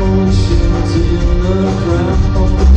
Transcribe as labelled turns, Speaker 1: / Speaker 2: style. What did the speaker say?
Speaker 1: emotions in the crowd